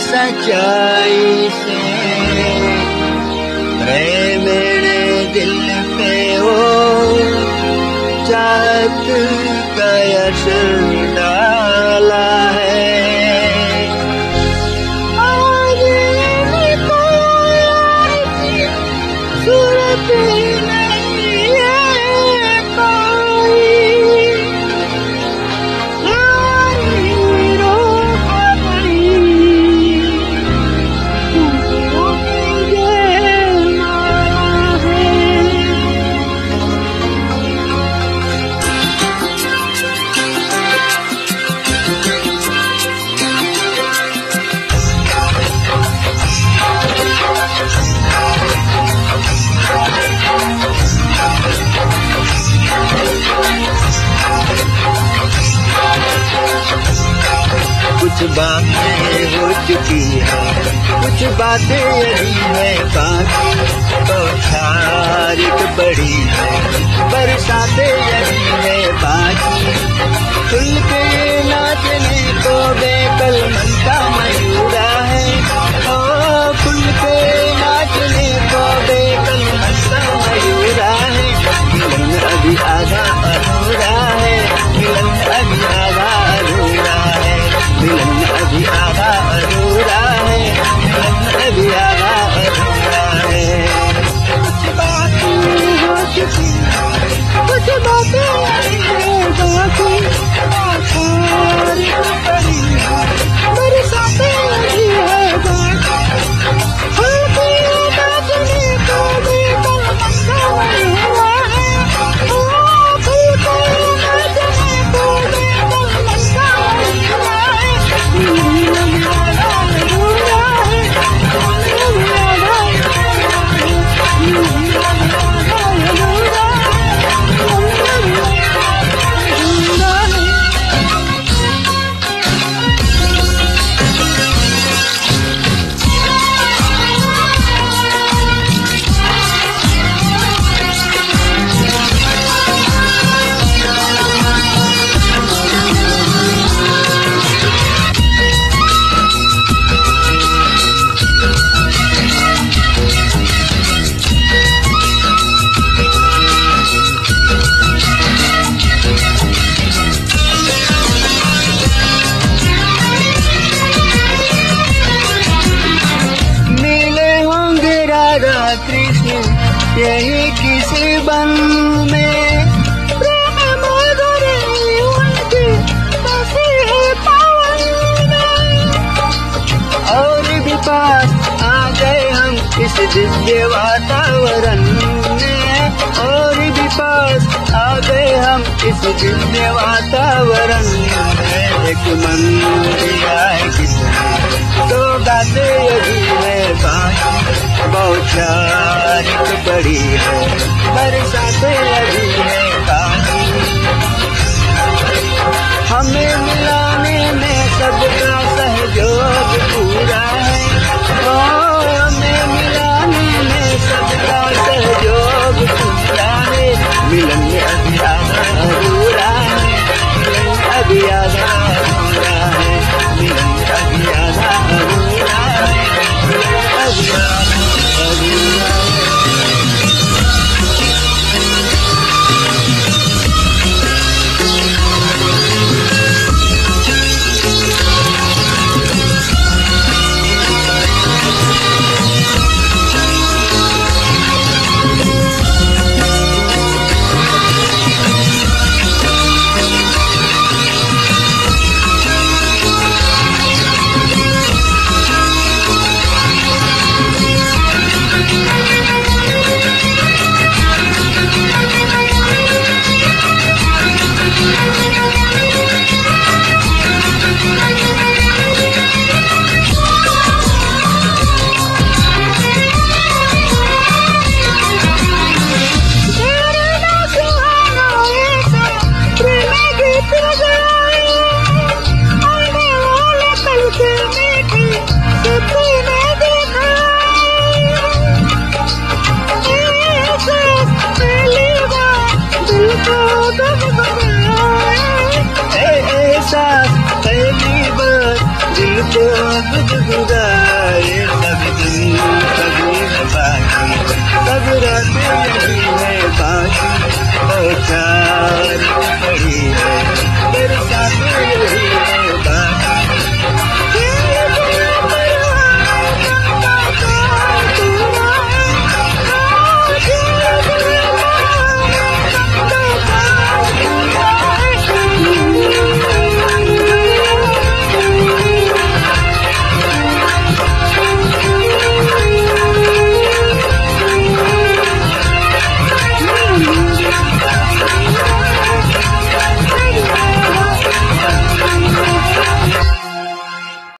सचाई से। मेरे दिल पे हो चाहत का डाला है तो सूरत बातें हो चुकी है। कुछ बातें यही है बात तो, तो बड़ी है। बरसाते यही किसी बंद में। और भी पास आ गए हम इस दिव्य वातावरण में। और भी पास आ गए हम इस दिव्य वातावरण में। एक मन आए तो गाते यही है बहुत पड़ी है। बरसातें मुराए सब दिन कभी बाकी सब रात नहीं है बाकी और